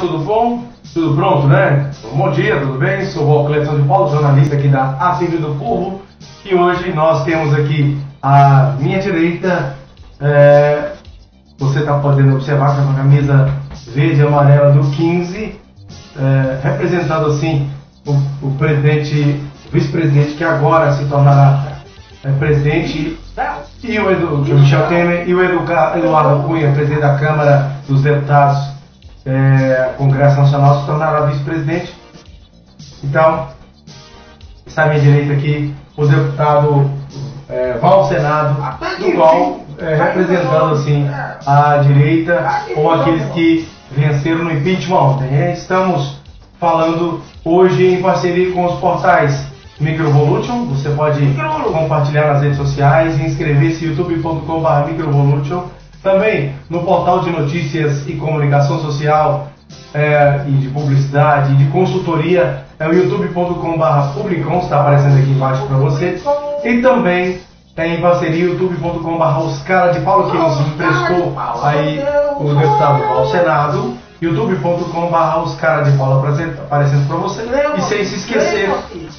Tudo bom? Tudo pronto, né? Bom dia, tudo bem? Sou o Cleiton de Paulo, jornalista aqui da ATV do Povo. E hoje nós temos aqui à minha direita, é, você está podendo observar que é uma camisa verde e amarela do 15, é, representando assim o, o presidente, vice-presidente que agora se tornará é, presidente e o, Edu, Michel Temer e o Eduardo Cunha, presidente da Câmara dos Deputados é, Congresso Nacional se tornará vice-presidente. Então, está à minha direita aqui o deputado é, Val Senado, do qual é, representando assim a direita ou aqueles que venceram no impeachment ontem. É, estamos falando hoje em parceria com os portais Microvolution. Você pode compartilhar nas redes sociais e inscrever-se youtube.com.br Microvolution também no portal de notícias e comunicação social é, e de publicidade e de consultoria é o youtube.com.br Publicom, está aparecendo aqui embaixo para você. E também é em parceria youtube.com.br Os Caras de Paulo, que nos emprestou aí o deputado ao Senado. youtube.com.br Os Caras de Paulo aparecendo para você. E sem se esquecer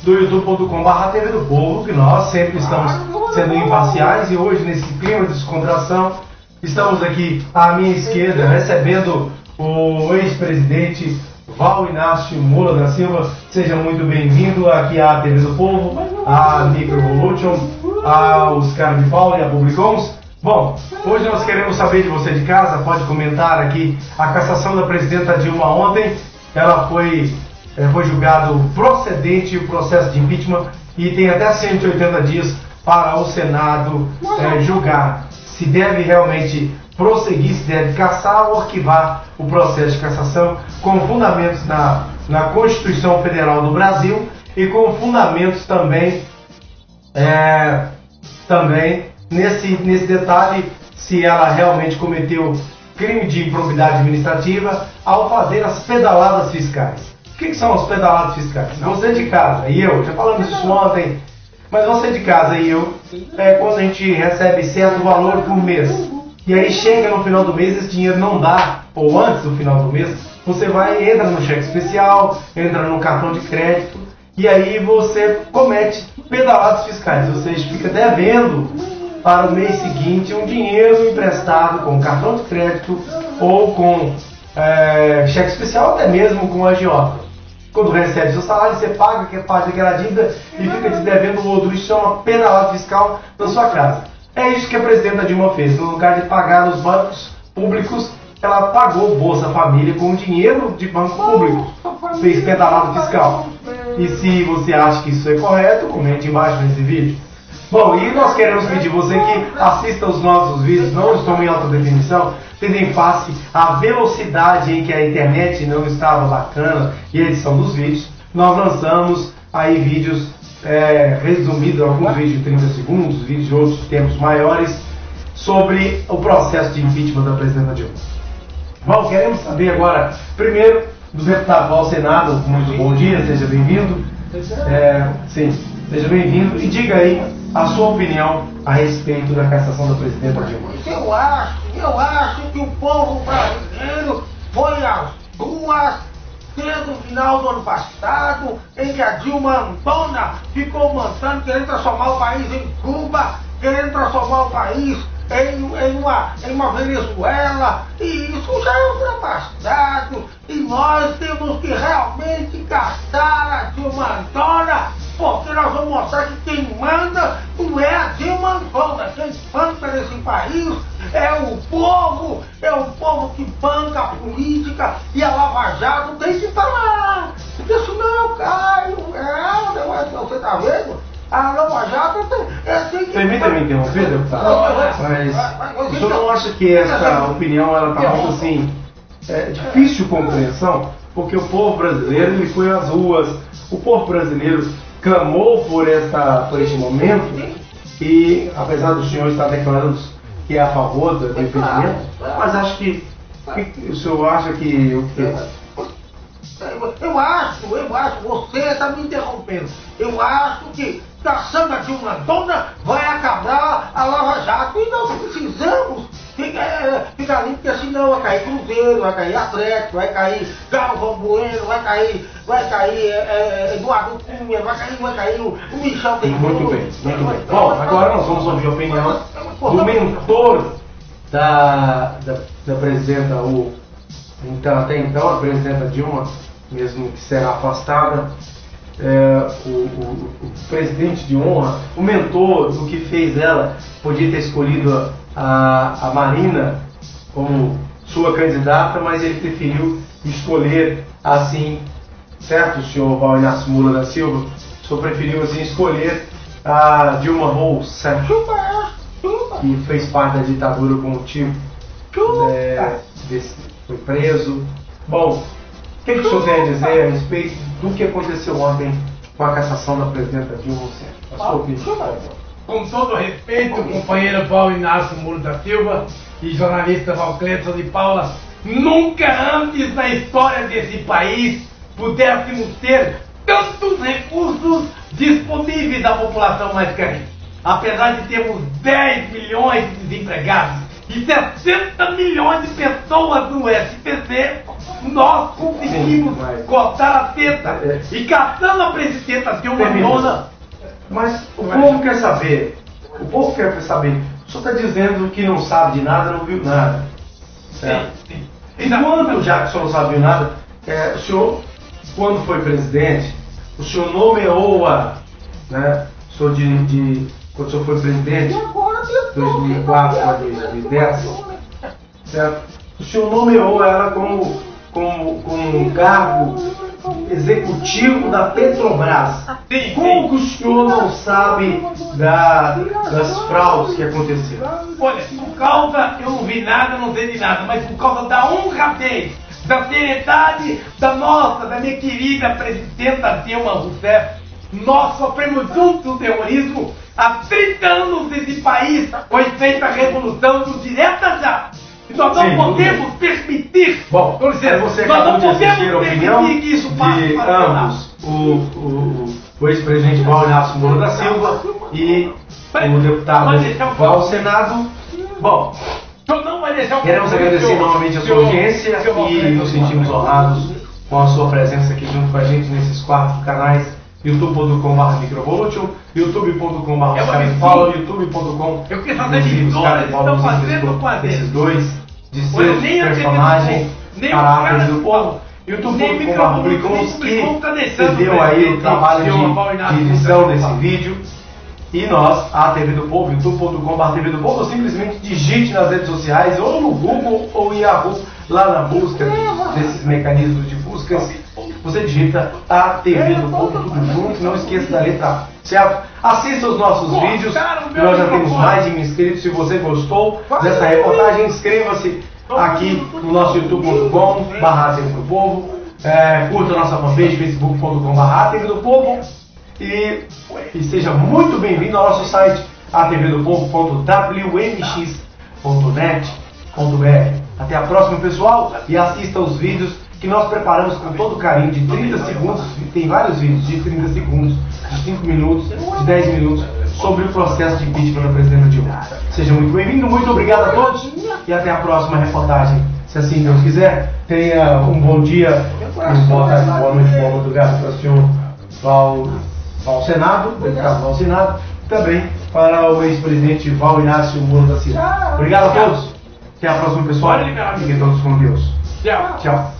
do youtube.com.br TV do Povo, que nós sempre estamos sendo imparciais e hoje, nesse clima de descontração, Estamos aqui à minha esquerda recebendo o ex-presidente Val Inácio Moura da Silva. Seja muito bem-vindo aqui à TV do Povo, à Microvolution, aos caras de e a Publicons. Bom, hoje nós queremos saber de você de casa, pode comentar aqui a cassação da presidenta Dilma ontem. Ela foi, é, foi julgado procedente o processo de impeachment e tem até 180 dias para o Senado é, julgar se deve realmente prosseguir, se deve caçar ou arquivar o processo de cassação com fundamentos na, na Constituição Federal do Brasil e com fundamentos também, é, também nesse, nesse detalhe se ela realmente cometeu crime de improbidade administrativa ao fazer as pedaladas fiscais. O que, que são as pedaladas fiscais? Você de casa e eu, já falamos isso ontem, mas você de casa e eu, é, quando a gente recebe certo valor por mês, e aí chega no final do mês esse dinheiro não dá, ou antes do final do mês, você vai, entra no cheque especial, entra no cartão de crédito, e aí você comete pedaladas fiscais, ou seja, fica devendo para o mês seguinte um dinheiro emprestado com cartão de crédito ou com é, cheque especial, até mesmo com agiota. Quando recebe seu salário, você paga que parte daquela dívida e fica te devendo o outro. Isso chama pedalada fiscal na sua casa. É isso que a presidenta Dilma fez. No lugar de pagar os bancos públicos, ela pagou Bolsa Família com dinheiro de banco público. Fez pedalada fiscal. E se você acha que isso é correto, comente embaixo nesse vídeo. Bom, e nós queremos pedir você que assista os nossos vídeos, não estão em alta definição, tendo em face a velocidade em que a internet não estava bacana e a edição dos vídeos, nós lançamos aí vídeos é, resumidos, alguns vídeos de 30 segundos, vídeos de outros tempos maiores, sobre o processo de impeachment da presidenta Dilma. Bom, queremos saber agora, primeiro, do deputado ao Senado, muito bom dia, seja bem-vindo. É, sim, seja bem-vindo e diga aí a sua opinião a respeito da cassação da presidenta Dilma. Eu acho, eu acho que o povo brasileiro foi às ruas desde o final do ano passado, em que a Dilma Antona ficou mandando, querendo transformar o país em Cuba, querendo transformar o país em, em, uma, em uma Venezuela, e isso já é ultrapassado, e nós temos que realmente caçar a Dilma Antona porque nós vamos mostrar que quem manda não é a Dilma Antônia, quem manda nesse país é o povo, é o povo que banca a política e a Lava Jato tem que falar, porque senão eu caio, é, você está vendo? A Lava Jato tem, é, tem que... Permita-me interromper, deputado, mas o senhor não acha que essa opinião ela está muito assim, é, difícil compreensão? Porque o povo brasileiro ele foi às ruas, o povo brasileiro clamou por, esta, por este momento e, apesar do senhor estar declarando que é a favor do impedimento, mas acho que, que o senhor acha que o que eu acho, eu acho, você está me interrompendo. Eu acho que caçando a Dilma Dona vai acabar a Lava Jato e nós precisamos ficar, ficar limpo, porque senão vai cair Cruzeiro, vai cair Atlético, vai cair Galvão Bueno, vai cair, vai cair é, é, Eduardo Cunha, vai cair, vai cair o, o Michel tem Muito bem, muito bem. Bom, agora nós vamos ouvir a opinião do mentor da, da, da presidenta, o, então, até então, a presidenta Dilma, mesmo que será afastada, é, o, o, o, presidente de honra, o mentor do que fez ela, podia ter escolhido a, a Marina como sua candidata, mas ele preferiu escolher assim, certo, senhor Val Inácio Mula da Silva? O senhor preferiu assim escolher a Dilma Rousseff, que fez parte da ditadura com motivo é, desse, foi preso. Bom, o que, que o senhor tem a dizer a respeito do que aconteceu ontem com a cassação da presidenta Dilma Rousseff? A sua opinião. Com todo respeito, companheiro Paulo Inácio Muro da Silva e jornalista Valcleto de Paula, nunca antes na história desse país pudéssemos ter tantos recursos disponíveis à população mais carente. Apesar de termos 10 milhões de desempregados e 60 milhões de pessoas no SPC, nós conseguimos cortar a teta É. e caçando a presidenta Dilma Termina. Mas o povo quer saber, o povo quer saber. O senhor está dizendo que não sabe de nada, não viu nada. Certo? Sim, sim. Enquanto, já que o senhor não sabe de nada, é, o senhor, quando foi presidente, o senhor nomeou-a, né? O senhor de, de- quando o senhor foi presidente, 2004 a 2010, certo? O senhor nomeou ela como, como, como um cargo executivo da Petrobras. Como que o senhor não sabe da- das fraudes que aconteceram? Olha, por causa, eu não vi nada, não sei de nada, mas por causa da honradez, da seriedade da nossa, da minha querida presidenta Dilma Rousseff, nós sofremos juntos o terrorismo. Há 30 anos nesse país foi feita a revolução do direta já. E nós não Sim, podemos permitir. Bom, Com licença, aí você nós não podemos permitir que isso passe para ambos, o, o, o ex-presidente Paulo Inácio Moura da Silva e o deputado falar. ao Senado. Bom, queremos agradecer novamente a sua audiência e nos sentimos honrados com a sua presença aqui junto com a gente nesses quatro canais youtube.com.br microvoltio, youtube.com.br É. Paulo, youtube.com Eu queria fazer eles estão fazendo com esses dois de seus personagens caráteres do povo. Youtube.com.br tá que cedeu velho. aí o trabalho de, de edição desse vídeo. E nós, a TV do Povo, youtube.com.br TV do Povo, ou simplesmente digite nas redes sociais, ou no Google ou Yahoo, lá na busca desses mecanismos de busca. Você digita a TV do Povo, tudo junto, não esqueça da letra certo? Assista os nossos vídeos, nós já temos microfone. mais de mil inscritos. Se você gostou dessa reportagem, inscreva-se aqui no nosso youtube.com barra TV do Povo. É, curta a nossa fanpage facebook.com barra TV do Povo e, e seja muito bem-vindo ao nosso site atvdopovo.wmx.net.br. Até a próxima, pessoal, e assista os vídeos que nós preparamos com todo carinho de 30 segundos. Tem vários vídeos de 30 segundos, de 5 minutos, de 10 minutos sobre o processo de impeachment da presidenta Dilma. Seja muito bem-vindo, muito obrigado a todos e até a próxima reportagem. Se assim Deus quiser, tenha um bom dia, um boa tarde, boa noite, boa madrugada para o senhor Val, Val Senado, deputado Val Senado, e também para o ex-presidente Val Inácio Moro da Silva. Obrigado a todos. Até a próxima, pessoal. Fiquem todos com Deus. Tchau. Tchau.